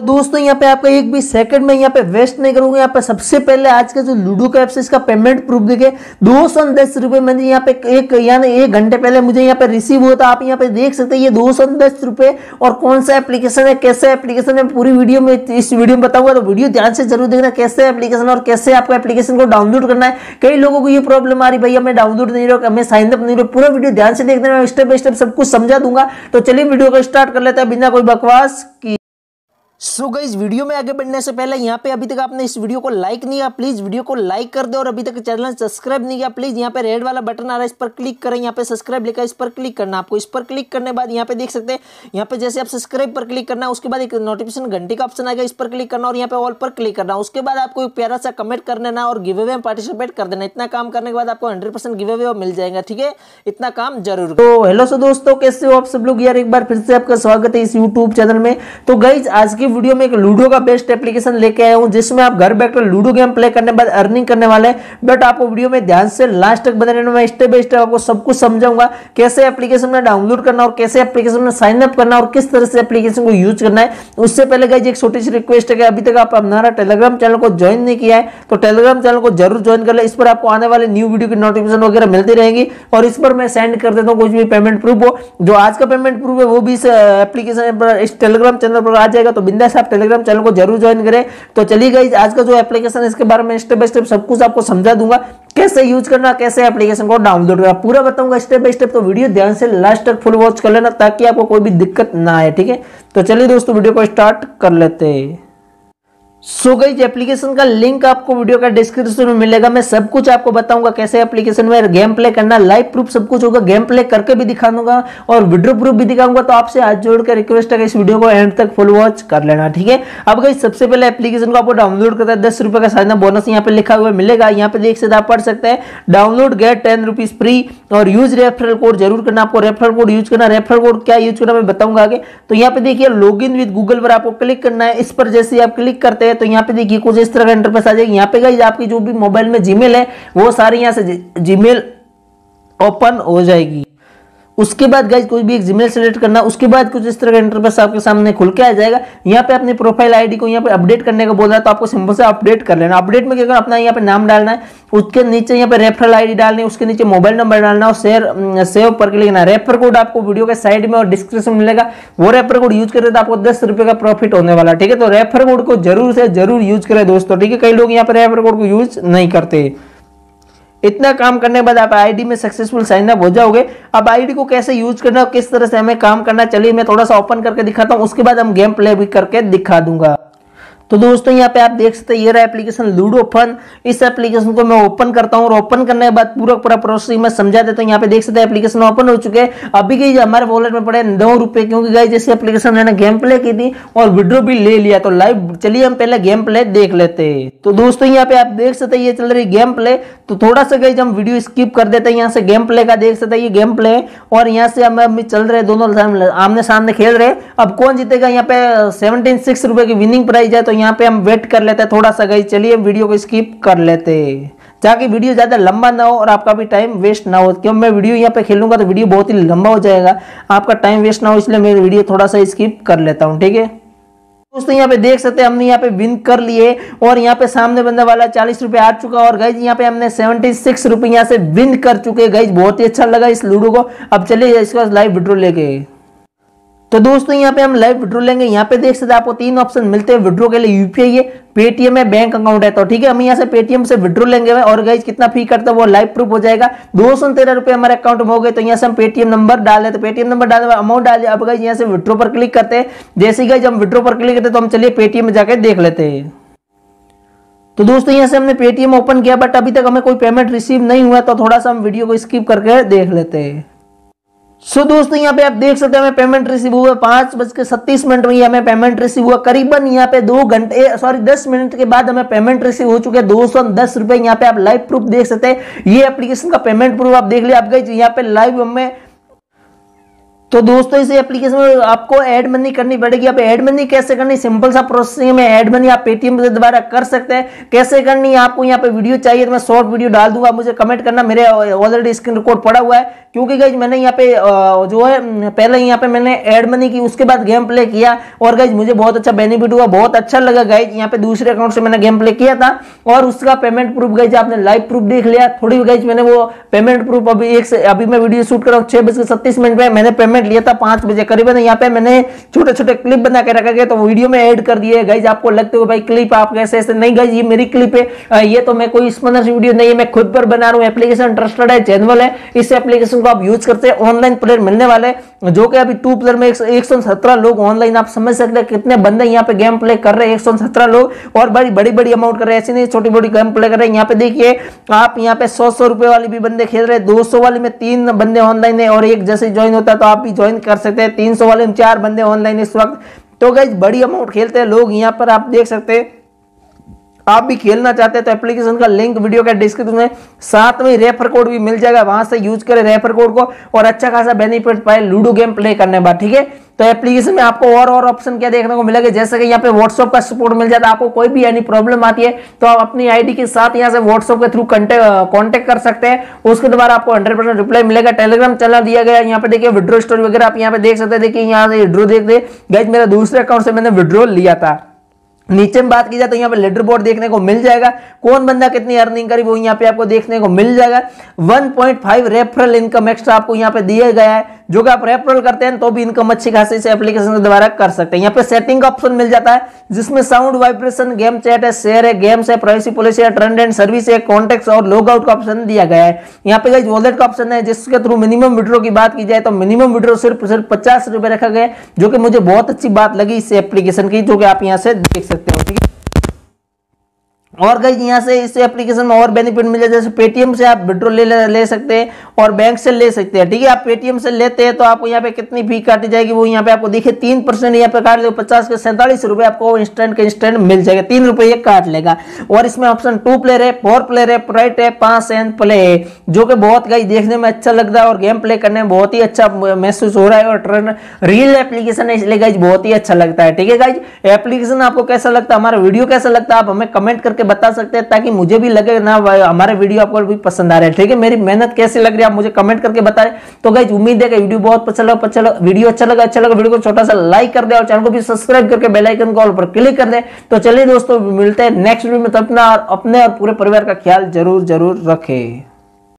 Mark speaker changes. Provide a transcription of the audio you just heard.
Speaker 1: तो दोस्तों, यहाँ पे आपका एक भी सेकंड में यहाँ पे वेस्ट नहीं करूँगा। यहाँ पे सबसे पहले आज का जो लूडो का एप्स इसका पेमेंट प्रूफ देखे दो सौ दस रुपए मैंने यहाँ पे एक, यानी एक घंटे पहले मुझे यहाँ पे रिसीव हुआ था। आप यहाँ पे देख सकते हैं ये दो सौ दस रुपए और कौन सा एप्लीकेशन है, कैसे एप्लीकेशन है, पूरी वीडियो में इस वीडियो में बताऊँगा। तो वीडियो ध्यान से ज़रूर देखना कैसे एप्लीकेशन और कैसे आपको एप्लीकेशन को डाउनलोड करना है। कई लोगों को ये प्रॉब्लम आ रही भैया, मैं डाउनलोड नहीं रहा, मैं साइन अप नहीं रहा। पूरा वीडियो ध्यान से देखना मैं स्टेप बाय स्टेप सब कुछ समझा दूँगा। तो चलिए वीडियो को स्टार्ट कर लेते हैं। बिना कोई बकवास की सो so इस वीडियो में आगे बढ़ने से पहले यहाँ पे अभी तक आपने इस वीडियो को लाइक नहीं किया प्लीज़ वीडियो को लाइक कर दो और अभी तक चैनल सब्सक्राइब नहीं किया प्लीज़ यहाँ पे रेड वाला बटन आ रहा है, इस पर क्लिक करें, यहाँ पे सब्सक्राइब लिखा इस पर क्लिक करना आपको, इस पर क्लिक करने बाद यहाँ पे देख सकते हैं, यहाँ पे जैसे आप सब्सक्राइब पर क्लिक करना, उसके बाद एक नोटिफिकेशन घंटे का ऑप्शन आएगा इस पर क्लिक करना और यहाँ पे ऑल पर क्लिक करना, उसके बाद आपको एक प्यारा सा कमेंट कर देना और गिवे में पार्टिसिपेट कर देना, इतना काम करने के बाद आपको हंड्रेड गिवे वे मिल जाएगा, ठीक है? इतना काम ज़रूर तो हेलो सो दोस्तों, कैसे हो आप सब लोग? यार एक बार फिर से आपका स्वागत है इस यूट्यूब चैनल में। तो गई आज की वीडियो में एक लूडो का बेस्ट एप्लीकेशन लेके आया हूँ, जिसमें आप घर बैठकर लूडो गेम प्ले करने बाद अर्निंग करने वाले बट आपको वीडियो में ध्यान से लास्ट तक बने रहना, मैं स्टेप बाय स्टेप आपको सब कुछ समझाऊँगा, कैसे एप्लीकेशन में डाउनलोड करना और कैसे एप्लीकेशन में साइन अप करना और किस तरह से एप्लीकेशन को यूज़ करना है। उससे पहले गाइज़ एक छोटी सी रिक्वेस्ट है अभी तक आप हमारा टेलीग्राम चैनल को ज्वाइन नहीं किया है तो टेलीग्राम चैनल को ज़रूर ज्वाइन कर ले। इस पर आपको आने वाले न्यू वीडियो की नोटिफिकेशन वगैरह मिलती रहेंगी और इस पर मैं सेंड कर देता हूँ कुछ भी पेमेंट प्रूफ हो। जो आज का पेमेंट प्रूफ है, वो भी इस एप्लीकेशन पर, इस टेलीग्राम चैनल पर आ जाएगा तो बिंदा से आप टेलीग्राम चैनल को ज़रूर ज्वाइन करें। तो चलिए गई आज का जो एप्लीकेशन इसके बारे में स्टेप बाय स्टेप सब कुछ आपको समझा दूँगा। कैसे यूज़ करना, कैसे एप्लीकेशन को डाउनलोड करना, पूरा बताऊँगा स्टेप बाय स्टेप तो वीडियो ध्यान से लास्ट तक फुल वॉच कर लेना, ताकि आपको कोई भी दिक्कत ना आए, ठीक है? तो चलिए दोस्तों वीडियो को स्टार्ट कर लेते हैं। सो गई एप्लीकेशन का लिंक आपको वीडियो का डिस्क्रिप्शन में मिलेगा। मैं सब कुछ आपको बताऊँगा कैसे एप्लीकेशन में गेम प्ले करना लाइव प्रूफ सब कुछ होगा गेम प्ले करके भी दिखा दूँगा और वीडियो प्रूफ भी दिखाऊँगा। तो आपसे हाथ जोड़ कर रिक्वेस्ट है इस वीडियो को एंड तक फुल वॉच कर लेना, ठीक है? अब गई सबसे पहले एप्लीकेशन को आपको डाउनलोड करता है। दस रुपए का साइना बोनस यहाँ पे लिखा हुआ मिलेगा। यहाँ पे देख सकते आप पढ़ सकते हैं। Download get ten rupees free और यूज़ रेफरल कोड ज़रूर करना। आपको रेफरल कोड यूज़ करना रेफरल कोड क्या यूज़ करना मैं बताऊँगा आगे। तो यहाँ पे देखिए लॉग इन विद गूगल पर आपको क्लिक करना है। इस पर जैसे आप क्लिक करते हैं तो यहाँ पे देखिए, कुछ इस तरह का इंटरफेस आ जाएगा। यहाँ पे गाइज़ आपकी जो भी मोबाइल में जीमेल है, वो सारी यहाँ से जीमेल ओपन हो जाएगी। उसके बाद गाइज़ कोई भी एक जीमेल सेलेक्ट करना, उसके बाद कुछ इस तरह का इंटरफेस आपके सामने खुल के आ जाएगा। यहाँ पे अपनी प्रोफ़ाइल आईडी को यहाँ पे अपडेट करने का बोल रहा है तो आपको सिंपल से अपडेट कर लेना। अपडेट में क्या करना अपना यहाँ पे नाम डालना है, उसके नीचे यहाँ पे रेफरल आईडी डालनी है, उसके नीचे मोबाइल नंबर डालना और शेयर सेव पर क्लिक करना रेफर कोड आपको वीडियो के साइड में और डिस्क्रिप्शन मिलेगा। वो रेफर कोड यूज़ करें तो आपको दस रुपए का प्रॉफिट होने वाला, ठीक है? तो रेफर कोड को ज़रूर से ज़रूर यूज़ करें दोस्तों, ठीक है? कई लोग यहाँ पे रेफर कोड को यूज़ नहीं करते। इतना काम करने के बाद आप आईडी में सक्सेसफुल साइन अप हो जाओगे। अब आईडी को कैसे यूज़ करना और किस तरह से हमें काम करना, चलिए मैं थोड़ा सा ओपन करके दिखाता हूँ, उसके बाद हम गेम प्ले भी करके दिखा दूँगा। तो दोस्तों, यहाँ पे आप देख सकते हैं, ये रहा एप्लीकेशन लूडो फन इस एप्लीकेशन को मैं ओपन करता हूँ और ओपन करने के बाद पूरा पूरा प्रोसेस मैं समझा देता हूँ। यहाँ पे देख सकते हैं एप्लीकेशन ओपन हो चुके हैं। अभी गई हमारे वॉलेट में पड़े नौ रुपए, क्योंकि गई जैसे एप्लीकेशन मैंने गेम प्ले की थी और विड्रो भी ले लिया तो लाइव चलिए हम पहले गेम प्ले देख लेते हैं। तो दोस्तों, यहाँ पे आप देख सकते ये चल रही गेम प्ले तो थोड़ा सा गई हम वीडियो स्किप कर देते हैं। यहाँ से गेम प्ले का देख सकते ये गेम प्ले और यहाँ से हम अभी चल रहे दोनों आमने सामने खेल रहे अब कौन जीतेगा? यहाँ पे सेवनटीन सिक्स रुपए की विनिंग प्राइज है तो यहाँ पे हम वेट कर लेते हैं थोड़ा सा गई चलिए वीडियो को स्किप कर लेते ताकि वीडियो ज़्यादा लंबा ना हो और आपका भी टाइम वेस्ट ना हो क्यों मैं वीडियो यहाँ पे खेलूँगा तो वीडियो बहुत ही लंबा हो जाएगा। आपका टाइम वेस्ट ना हो, इसलिए मैं वीडियो थोड़ा सा स्किप कर लेता हूँ, ठीक है? दोस्तों, यहाँ पे देख सकते हैं, हमने यहाँ पे विन कर लिए और यहाँ पे सामने बंदा वाला चालीस रुपए आ चुका और गाइज़ यहाँ पे हमने सेवेंटी सिक्स रुपए यहाँ से विन कर चुके गाइज़ बहुत ही अच्छा लगा इस लूडो को। अब चलिए इसका लाइव विड्रो लेके। तो दोस्तों, यहाँ पे हम लाइव विड्रो लेंगे। यहाँ पे देख सकते आपको तीन ऑप्शन मिलते हैं विड्रो के लिए। यूपीआई है पेटीएम है बैंक अकाउंट है। तो ठीक है, हम यहाँ से पेटीएम से विड्रो लेंगे और गाइज़ कितना फ़ी करता है वो लाइव प्रूफ हो जाएगा। दो सौ तेरह रुपए हमारे अकाउंट में हो गए तो यहाँ से हम पेटीएम नंबर डाल तो पेटीएम नंबर डाले अमाउंट डाले अब गाइज़ यहाँ से विड्रो पर क्लिक करते हैं। जैसे गाइज़ हम विड्रो पर क्लिक करते तो हम चलिए पेटीएम में जाकर देख लेते हैं। तो दोस्तों, यहाँ से हमने पेटीएम ओपन किया बट अभी तक हमें कोई पेमेंट रिसीव नहीं हुआ तो थोड़ा सा हम वीडियो को स्किप करके देख लेते हैं। सो दोस्तों, यहाँ पे आप देख सकते हैं, हमें पेमेंट रिसीव हुआ पाँच बज के सत्तीस मिनट में हमें पेमेंट रिसीव हुआ करीबन यहाँ पे दो घंटे सॉरी दस मिनट के बाद हमें पेमेंट रिसीव हो चुके हैं। दो सौ दस रुपए यहाँ पे आप लाइव प्रूफ देख सकते हैं। ये एप्लीकेशन का पेमेंट प्रूफ आप देख लिया। आप गए यहाँ पे लाइव हमें तो दोस्तों, इस एप्लीकेशन में आपको एड मनी करनी पड़ेगी। आप एड मनी कैसे करनी? सिंपल सा प्रोसेसिंग में एड मनी आप पेटीएम के द्वारा कर सकते हैं। कैसे करनी है? आपको यहाँ पे वीडियो चाहिए तो मैं शॉर्ट वीडियो डाल दूँगा। मुझे कमेंट करना। मेरे ऑलरेडी स्क्रीन रिकॉर्ड पड़ा हुआ है। क्योंकि गई मैंने यहाँ पे जो है पहले यहाँ पे मैंने एड मनी की, उसके बाद गेम प्ले किया। और गई मुझे बहुत अच्छा बेनिफिट हुआ। बहुत अच्छा लगा गई यहाँ पे दूसरे अकाउंट से मैंने गेम प्ले किया था। और उसका पेमेंट प्रूफ गई आपने लाइव प्रूफ देख लिया। थोड़ी गई मैंने वो पेमेंट प्रूफ अभी एक से, अभी मैं वीडियो शूट कर रहा हूँ। छह बज के सत्तीस मिनट में मैंने पेमेंट लिया था, पाँच बजे करीबन यहाँ पे मैंने छोटे छोटे क्लिप बना के रखा गया तो वीडियो में एड कर दिए। गई आपको लगते हो भाई क्लिप आप कैसे, ऐसे नहीं गई ये मेरी क्लिप है। ये तो मैं कोई स्पॉन्सर वीडियो नहीं है, मैं खुद पर बना रहा हूँ। एप्लीकेशन ट्रस्टेड है जेनुअल है। इस एप्लीकेशन को आप यूज़ करते हैं ऑनलाइन प्लेयर मिलने वाले जो कि अभी टू प्लेयर में एक सौ सत्रह लोग ऑनलाइन आप समझ सकते हैं कितने बंदे यहाँ पे गेम प्ले कर रहे हैं, एक सौ सत्रह लोग। और बड़ी बड़ी बड़ी अमाउंट कर रहे हैं, ऐसी नहीं छोटी बड़ी गेम प्ले कर रहे हैं। यहाँ पे देखिए, आप यहाँ पे सौ सौ रुपए वाली भी बंदे खेल रहे हैं, दो सौ वाली में तीन बंदे ऑनलाइन है, और एक जैसे ज्वाइन होता है तो आप भी ज्वाइन कर सकते हैं। तीन सौ वाले में चार बंदे ऑनलाइन इस वक्त। तो गई बड़ी अमाउंट खेलते हैं लोग। यहाँ पर आप देख सकते हैं। आप भी खेलना चाहते हैं तो एप्लीकेशन का लिंक वीडियो के डिस्क्रिप्शन में साथ में रेफर कोड भी मिल जाएगा। वहाँ से यूज़ करें रेफर कोड को और अच्छा खासा बेनिफिट पाए लूडो गेम प्ले करने बाद, ठीक है? तो एप्लीकेशन में आपको और और ऑप्शन क्या देखने को मिलेगा? जैसे कि यहाँ पे व्हाट्सअप का सपोर्ट मिल जाता है, आपको कोई भी यानी प्रॉब्लम आती है तो आप अपनी आईडी के साथ यहाँ से व्हाट्सअप के थ्रू कॉन्टेक्ट कर सकते हैं। उसके द्वारा आपको हंड्रेड रिप्लाई मिलेगा। टेलीग्राम चैनल दिया गया यहाँ पे देखिए विड्रो स्टोरी वगैरह आप यहाँ पे देख सकते हैं। देखिए, यहाँ से विड्रो देख दे। मेरा दूसरे अकाउंट से मैंने विड्रो लिया था। नीचे में बात की जाए तो यहाँ पे लेटर बोर्ड देखने को मिल जाएगा। कौन बंदा कितनी अर्निंग करी वो यहाँ पे आपको देखने को मिल जाएगा। 1.5 रेफरल इनकम एक्स्ट्रा आपको यहाँ पे दिया गया है। जो कि आप रेफरल करते हैं तो भी इनकम अच्छी खासी से एप्लीकेशन के द्वारा कर सकते हैं। यहाँ पे सेटिंग का ऑप्शन मिल जाता है, जिसमें साउंड वाइब्रेशन गेम चैट है शेयर है गेम्स है प्राइवेसी पॉलिसी है ट्रेंड एंड सर्विस है कॉन्टेक्ट और लॉग आउट का ऑप्शन दिया गया है। यहाँ पे वॉलेट का ऑप्शन है, जिसके थ्रू मिनिमम विड्रो की बात की जाए तो मिनिमम विड्रो सिर्फ़ सिर्फ़ पचास रखा गया जो कि मुझे बहुत अच्छी बात लगी इस एप्लीकेशन की, जो कि आप यहाँ से देख सकते हो, ठीक है? और गई यहाँ से इस एप्लीकेशन में और बेनिफिट मिल जैसे पेटीएम से आप विड्रो ले, ले सकते हैं और बैंक से ले सकते हैं ठीक है? आप पेटीएम से लेते हैं तो आपको यहाँ पे कितनी फ़ी काटी जाएगी वो यहाँ पे आपको देखिए तीन परसेंट यहाँ पे काट दो पचास के सैंतालीस रुपए आपको इंस्टेंट के इंस्टेंट मिल जाएगा तीन रुपए ये काट लेगा। और इसमें ऑप्शन टू प्लेयर है फोर प्लेयर है प्राइट है पाँच एंड प्ले है जो कि बहुत गई देखने में अच्छा लगता है और गेम प्ले करने में बहुत ही अच्छा महसूस हो रहा है और ट्रेंड रियल एप्लीकेशन है इसलिए गाइज़ बहुत ही अच्छा लगता है ठीक है गाइज़ एप्लीकेशन आपको कैसा लगता है हमारा वीडियो कैसा लगता है आप हमें कमेंट करके बता सकते हैं ताकि मुझे भी लगे ना हमारे वीडियो आपको भी पसंद आ रहे हैं। ठीक है, मेरी मेहनत कैसे लग रही है, आप मुझे कमेंट करके बता रहे तो गई उम्मीद है कि वीडियो बहुत पसंद लगा अच्छा लगा, वीडियो अच्छा लगा अच्छा लगा, वीडियो को छोटा सा लाइक कर दे और चैनल को भी सब्सक्राइब करके बेलाइकन कॉल पर क्लिक कर दे। तो चलिए दोस्तों, मिलते हैं नेक्स्ट वीडियो में तो अपना, अपने और पूरे परिवार का ख्याल ज़रूर ज़रूर रखें।